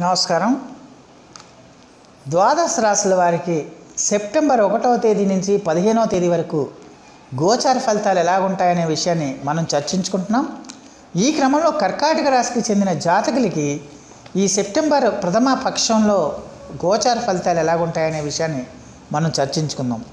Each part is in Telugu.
నమస్కారం. ద్వాదశ రాశుల వారికి సెప్టెంబర్ ఒకటవ తేదీ నుంచి పదిహేనవ తేదీ వరకు గోచార ఫలితాలు ఎలాగుంటాయనే విషయాన్ని మనం చర్చించుకుంటున్నాం. ఈ క్రమంలో కర్కాటక రాశికి చెందిన జాతకులకి ఈ సెప్టెంబర్ ప్రథమ పక్షంలో గోచార ఫలితాలు ఎలాగుంటాయనే విషయాన్ని మనం చర్చించుకుందాం.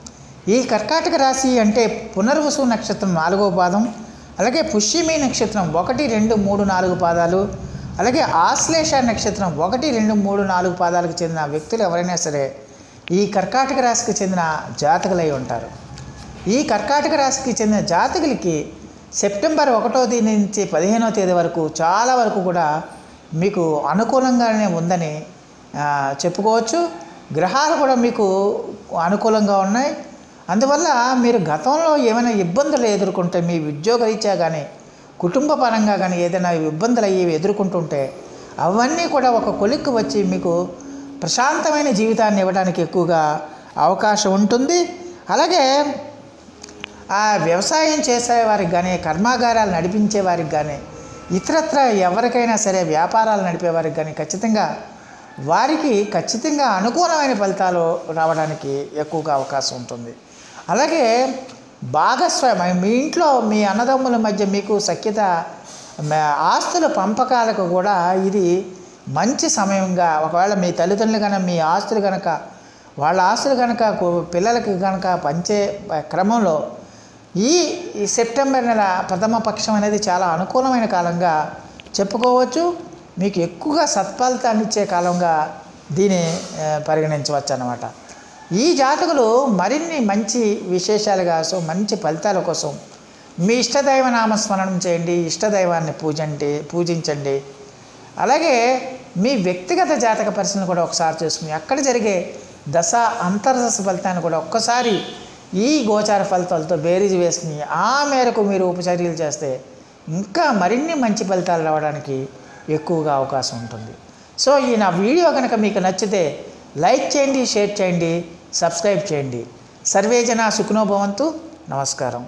ఈ కర్కాటక రాశి అంటే పునర్వసు నక్షత్రం నాలుగవ పాదం అలాగే పుష్యమి నక్షత్రం ఒకటి రెండు మూడు నాలుగు పాదాలు అలాగే ఆశ్లేష నక్షత్రం ఒకటి రెండు మూడు నాలుగు పాదాలకు చెందిన వ్యక్తులు ఎవరైనా సరే ఈ కర్కాటక రాశికి చెందిన జాతకులై ఉంటారు. ఈ కర్కాటక రాశికి చెందిన జాతకులకి సెప్టెంబర్ ఒకటో తేదీ నుంచి పదిహేనో తేదీ వరకు చాలా వరకు కూడా మీకు అనుకూలంగానే ఉందని చెప్పుకోవచ్చు. గ్రహాలు కూడా మీకు అనుకూలంగా ఉన్నాయి. అందువల్ల మీరు గతంలో ఏమైనా ఇబ్బందులు ఎదుర్కొంటే మీ ఉద్యోగరీత్యా కానీ కుటుంబ పరంగా కానీ ఏదైనా ఇబ్బందులు అయ్యేవి ఎదుర్కొంటుంటే అవన్నీ కూడా ఒక కొలిక్కు వచ్చి మీకు ప్రశాంతమైన జీవితాన్ని ఇవ్వడానికి ఎక్కువగా అవకాశం ఉంటుంది. అలాగే ఆ వ్యవసాయం చేసేవారికి కానీ కర్మాగారాలు నడిపించే వారికి కానీ ఇతరత్ర ఎవరికైనా సరే వ్యాపారాలు నడిపేవారికి కానీ ఖచ్చితంగా వారికి ఖచ్చితంగా అనుకూలమైన ఫలితాలు రావడానికి ఎక్కువగా అవకాశం ఉంటుంది. అలాగే భాగస్వామ్యం మీ ఇంట్లో మీ అన్నదమ్ముల మధ్య మీకు సఖ్యత ఆస్తుల పంపకాలకు కూడా ఇది మంచి సమయంగా ఒకవేళ మీ తల్లిదండ్రులు కనుక మీ ఆస్తులు కనుక వాళ్ళ ఆస్తులు కనుక పిల్లలకి కనుక పంచే క్రమంలో ఈ సెప్టెంబర్ నెల ప్రథమ పక్షం అనేది చాలా అనుకూలమైన కాలంగా చెప్పుకోవచ్చు. మీకు ఎక్కువగా సత్ఫలితాన్ని ఇచ్చే కాలంగా దీన్ని పరిగణించవచ్చు అన్నమాట ఈ జాతకులు మరిన్ని మంచి విశేషాలు కోసం మంచి ఫలితాల కోసం మీ ఇష్టదైవ నామస్మరణం చేయండి ఇష్టదైవాన్ని పూజండి పూజించండి. అలాగే మీ వ్యక్తిగత జాతక పరిశీలన కూడా ఒకసారి చేసుకుని అక్కడ జరిగే దశ అంతర్దశ ఫలితాన్ని కూడా ఒక్కసారి ఈ గోచార ఫలితాలతో బేరీజు వేసుకుని ఆ మేరకు మీరు ఉపచర్యలు చేస్తే ఇంకా మరిన్ని మంచి ఫలితాలు రావడానికి ఎక్కువగా అవకాశం ఉంటుంది. సో ఈ నా వీడియో కనుక మీకు నచ్చితే లైక్ చేయండి షేర్ చేయండి. సబ్స్క్రైబ్ చేయండి. సర్వేజన సుఖనోభవంతు నమస్కారం.